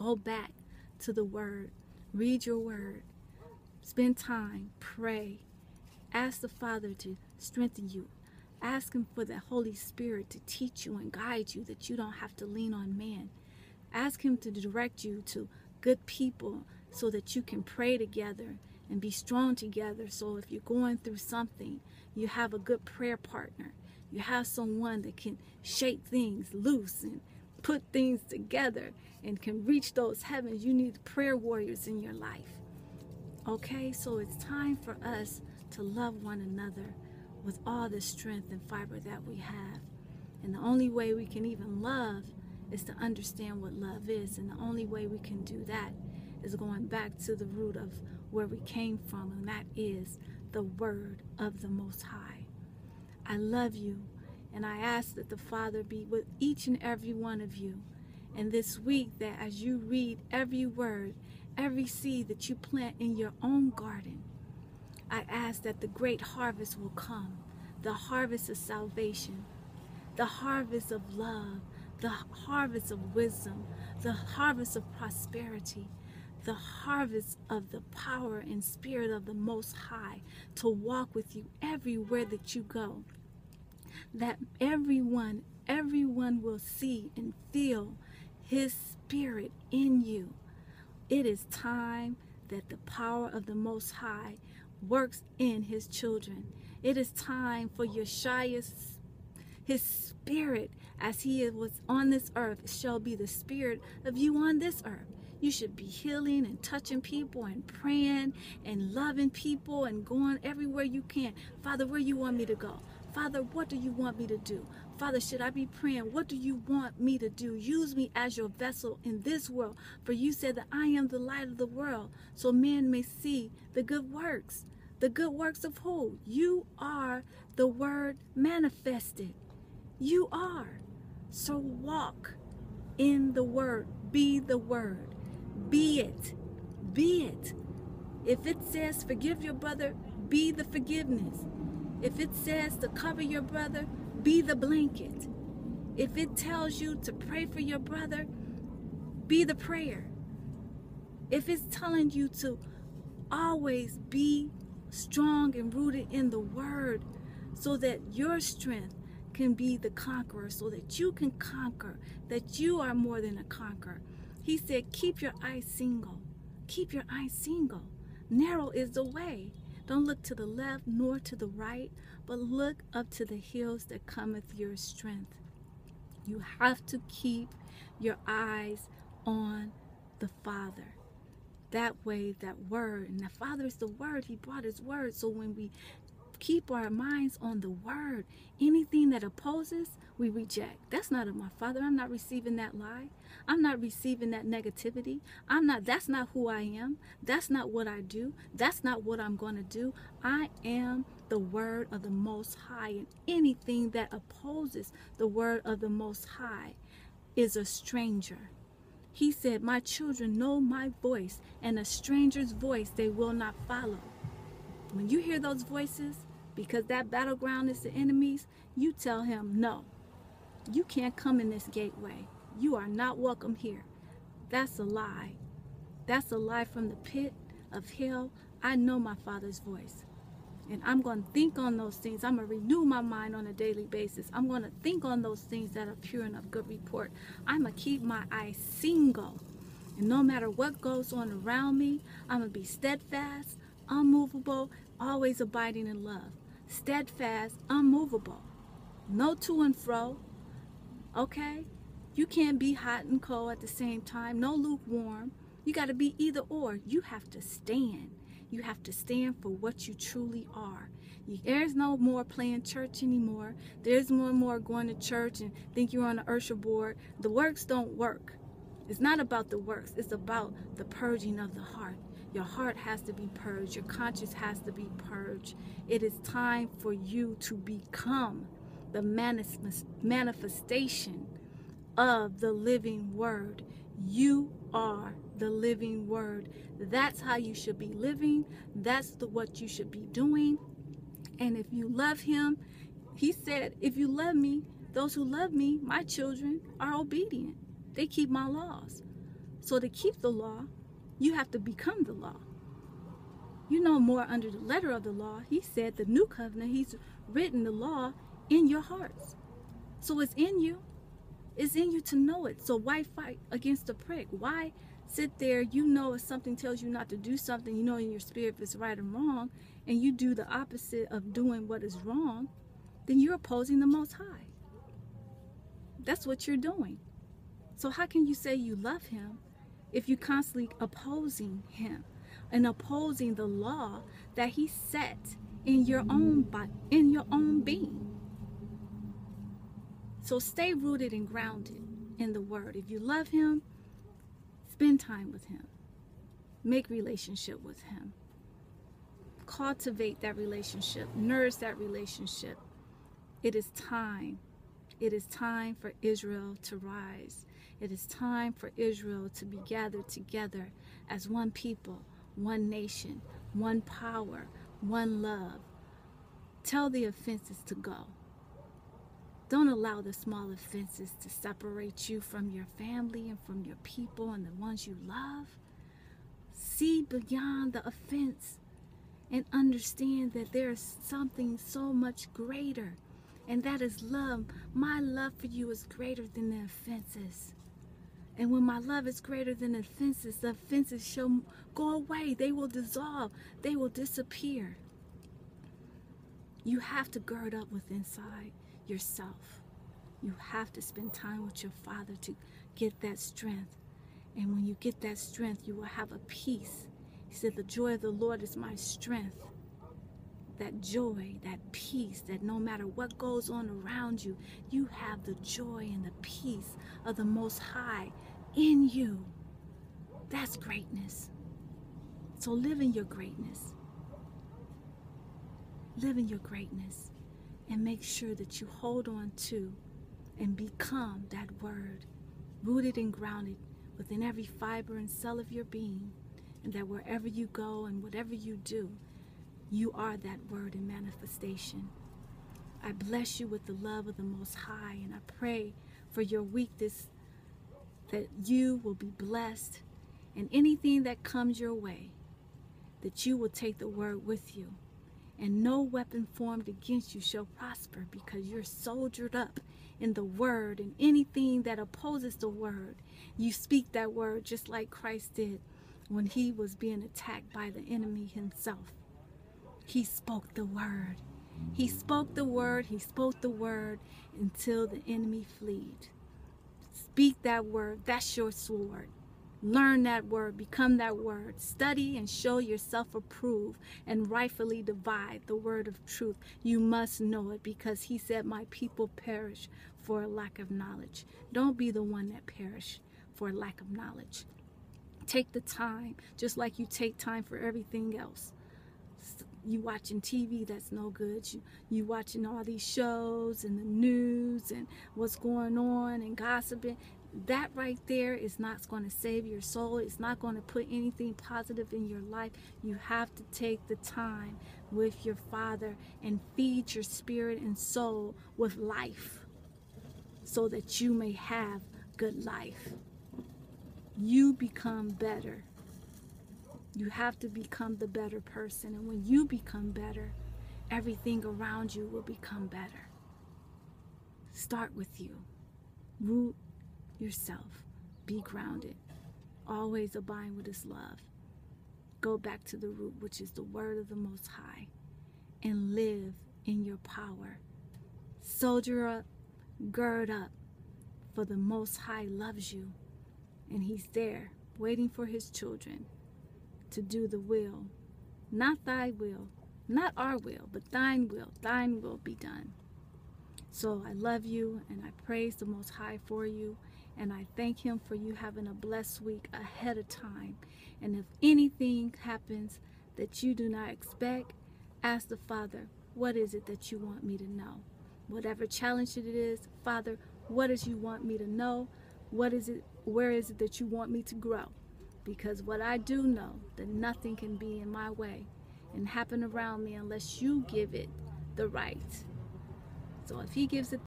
Go back to the Word. Read your Word. Spend time. Pray. Ask the Father to strengthen you. Ask Him for the Holy Spirit to teach you and guide you that you don't have to lean on man. Ask Him to direct you to good people so that you can pray together and be strong together. So if you're going through something, you have a good prayer partner. You have someone that can shake things loose and put things together and can reach those heavens. You need prayer warriors in your life. Okay, so it's time for us to love one another with all the strength and fiber that we have. And the only way we can even love is to understand what love is. And the only way we can do that is going back to the root of where we came from, and that is the Word of the Most High. I love you, and I ask that the Father be with each and every one of you. And this week, that as you read every word, every seed that you plant in your own garden, I ask that the great harvest will come the harvest of salvation, the harvest of love, the harvest of wisdom, the harvest of prosperity, the harvest of the power and spirit of the Most High to walk with you everywhere that you go. That everyone, everyone will see and feel His Spirit in you. It is time that the power of the Most High works in His children. It is time for Yeshua's his spirit as he was on this earth shall be the spirit of you on this earth. You should be healing and touching people and praying and loving people and going everywhere you can. Father, where you want me to go? Father, what do you want me to do? Father, should I be praying? What do you want me to do? Use me as your vessel in this world. For you said that I am the light of the world, so men may see the good works. The good works of who? You are the word manifested. You are. So walk in the word. Be the word. Be it. Be it. If it says forgive your brother, be the forgiveness. If it says to cover your brother, be the blanket. If it tells you to pray for your brother, be the prayer. If it's telling you to always be strong and rooted in the word so that your strength can be the conqueror, so that you can conquer, that you are more than a conqueror. He said, Keep your eyes single. Keep your eyes single. Narrow is the way. Don't look to the left nor to the right, but look up to the hills that cometh your strength. You have to keep your eyes on the Father. That way, that word, and the Father is the word. He brought his word. So when we keep our minds on the word, anything that opposes, we reject. That's not of my father. I'm not receiving that lie. I'm not receiving that negativity. I'm not, that's not who I am. That's not what I do. That's not what I'm going to do. I am the word of the Most High, and anything that opposes the word of the Most High is a stranger. He said, My children know my voice, and a stranger's voice they will not follow. When you hear those voices, because that battleground is the enemies, you tell him, No, you can't come in this gateway. You are not welcome here. That's a lie. That's a lie from the pit of hell. I know my Father's voice. And I'm going to think on those things. I'm going to renew my mind on a daily basis. I'm going to think on those things that are pure and of good report. I'm going to keep my eyes single. And no matter what goes on around me, I'm going to be steadfast, unmovable, always abiding in love. Steadfast, unmovable. No to and fro, Okay? You can't be hot and cold at the same time. No lukewarm. You got to be either or. You have to stand. You have to stand for what you truly are. There's no more playing church anymore. There's no more going to church and think you're on the usher board. The works don't work. It's not about the works. It's about the purging of the heart. Your heart has to be purged. Your conscience has to be purged. It is time for you to become the manifestation of the living word. You are the living word. That's how you should be living. That's the, what you should be doing. And if you love him, he said, if you love me, those who love me, my children, are obedient. They keep my laws. So to keep the law, you have to become the law. You no more under the letter of the law. He said the new covenant, he's written the law in your hearts. So it's in you. It's in you to know it. So why fight against the prick? Why sit there? You know if something tells you not to do something, you know in your spirit if it's right or wrong, and you do the opposite of doing what is wrong, then you're opposing the Most High. That's what you're doing. So how can you say you love him if you're constantly opposing him and opposing the law that he set in your own in your own being? So stay rooted and grounded in the word. If you love him, spend time with him. Make relationship with him. Cultivate that relationship. Nourish that relationship. It is time. It is time for Israel to rise. It is time for Israel to be gathered together as one people, one nation, one power, one love. Tell the offenses to go. Don't allow the small offenses to separate you from your family and from your people and the ones you love. See beyond the offense and understand that there is something so much greater, and that is love. My love for you is greater than the offenses. And when my love is greater than offenses, the offenses shall go away. They will dissolve. They will disappear. You have to gird up with inside yourself. You have to spend time with your Father to get that strength. And when you get that strength, you will have a peace. He said, The joy of the Lord is my strength. That joy, that peace, that no matter what goes on around you, you have the joy and the peace of the Most High in you. That's greatness. So live in your greatness. Live in your greatness and make sure that you hold on to and become that word, rooted and grounded within every fiber and cell of your being, and that wherever you go and whatever you do, you are that word in manifestation. I bless you with the love of the Most High, and I pray for your week this that you will be blessed and anything that comes your way, that you will take the word with you. And no weapon formed against you shall prosper because you're soldiered up in the word and anything that opposes the word. You speak that word just like Christ did when he was being attacked by the enemy himself. He spoke the word. He spoke the word, he spoke the word until the enemy fled. Speak that word. That's your sword. Learn that word, become that word. Study and show yourself approved and rightfully divide the word of truth. You must know it because he said, My people perish for a lack of knowledge. Don't be the one that perish for lack of knowledge. Take the time, just like you take time for everything else you watching TV that's no good. You you watching all these shows and the news and what's going on and gossiping. That right there is not going to save your soul. It's not going to put anything positive in your life. You have to take the time with your Father and feed your spirit and soul with life so that you may have good life. You become better you have to become the better person. And when you become better, everything around you will become better. Start with you. Root yourself. Be grounded. Always abide with His love. Go back to the root, which is the word of the Most High, and live in your power. Soldier up, gird up, for the Most High loves you, and He's there waiting for His children to do the will. Not thy will, not our will, but thine will. Thine will be done. So I love you and I praise the Most High for you. And I thank Him for you having a blessed week ahead of time. And if anything happens that you do not expect, ask the Father, what is it that you want me to know? Whatever challenge it is, Father, what is you want me to know? What is it, where is it that you want me to grow? Because what I do know, that nothing can be in my way and happen around me unless you give it the right. So if he gives it